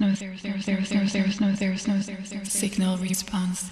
no there's there's there's there's there's no there's no signal response.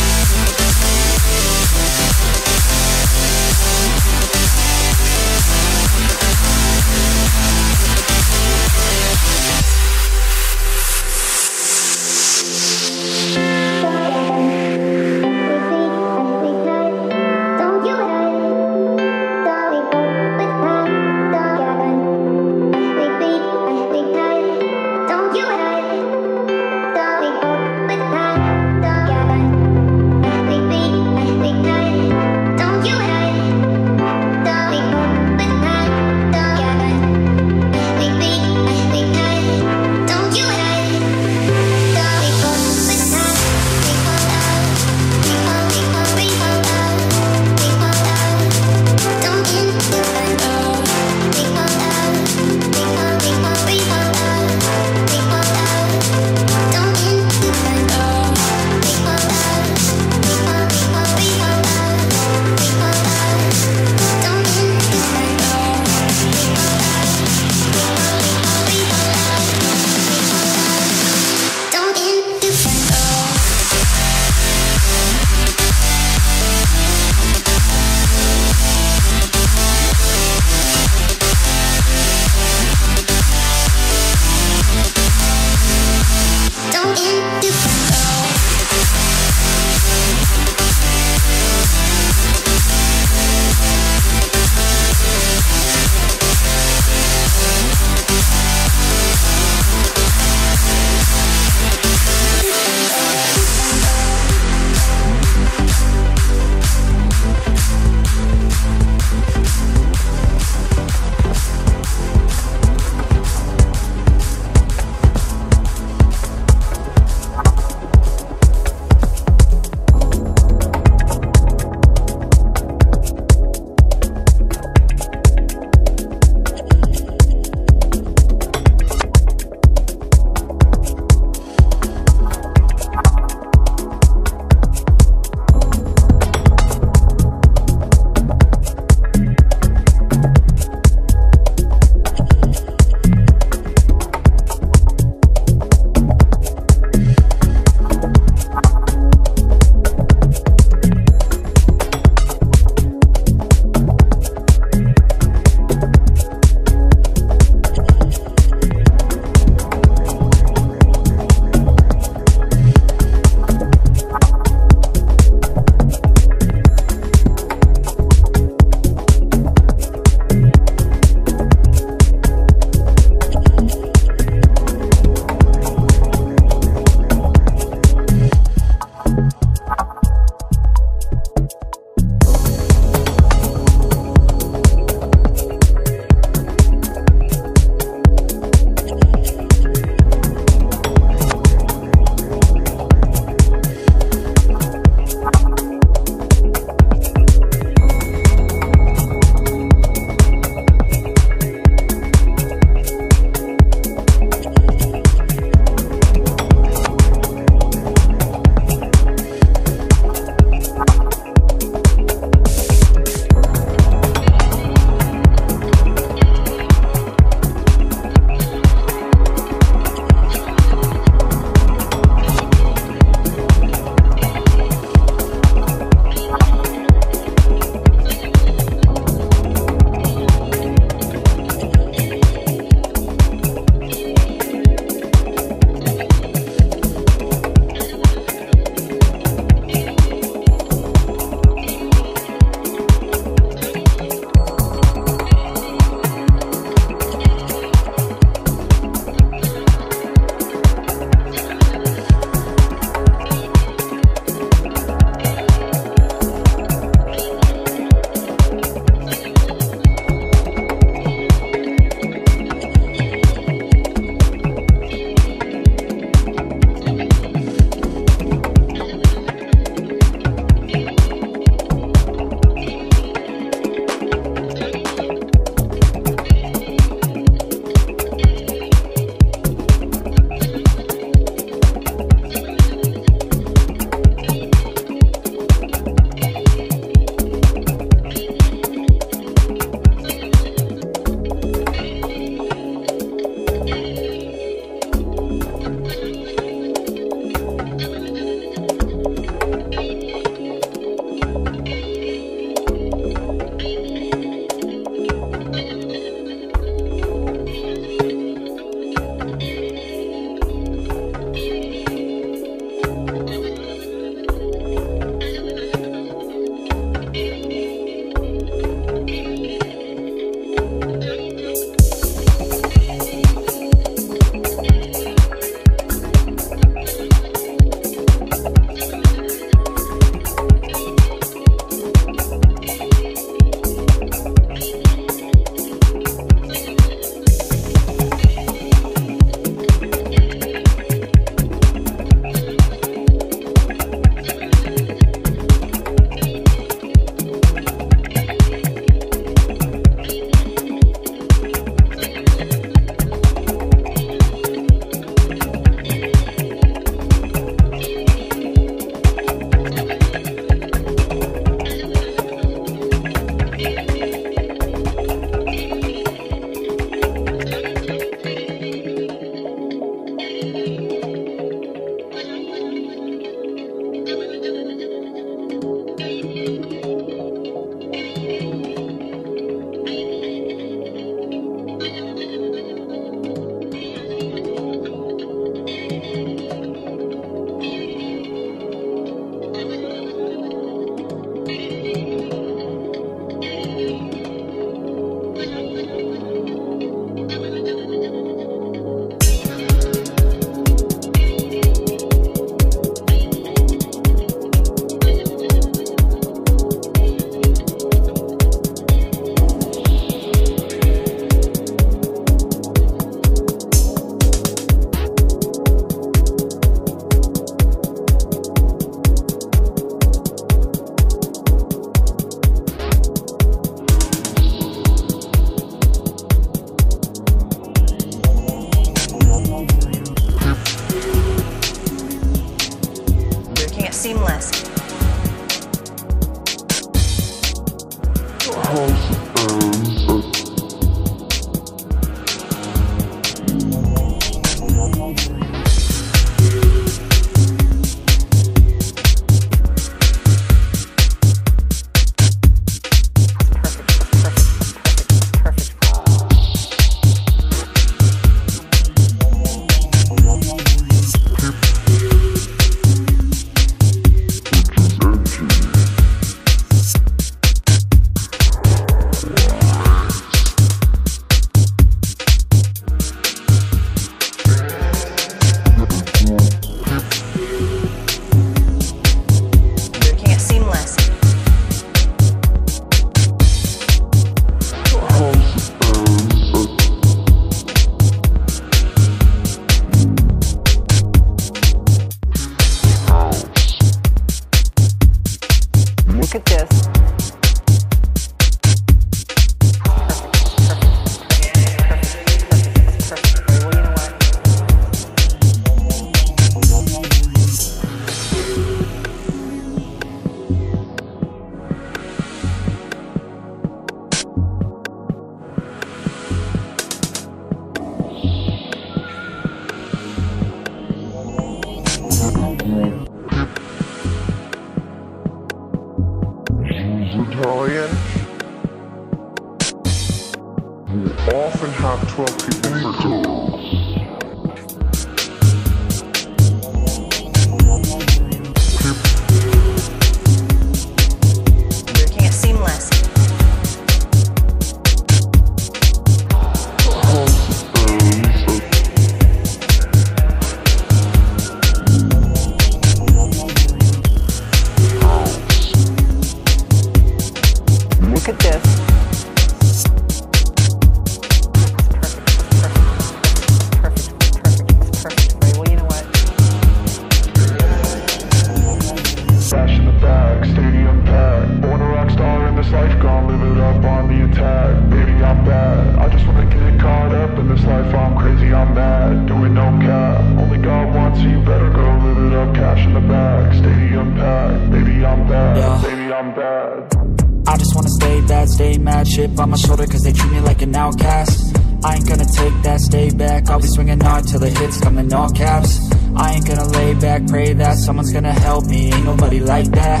In all caps. I ain't gonna lay back, pray that someone's gonna help me. Ain't nobody like that.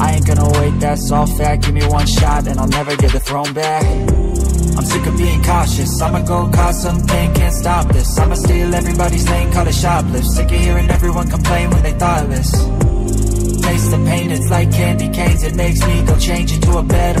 I ain't gonna wait, that's all fact. Give me one shot and I'll never get the throne back. I'm sick of being cautious. I'ma go cause something, can't stop this. I'ma steal everybody's lane, call it shoplift. Sick of hearing everyone complain when they thoughtless. Taste the pain, it's like candy canes. It makes me go change into a better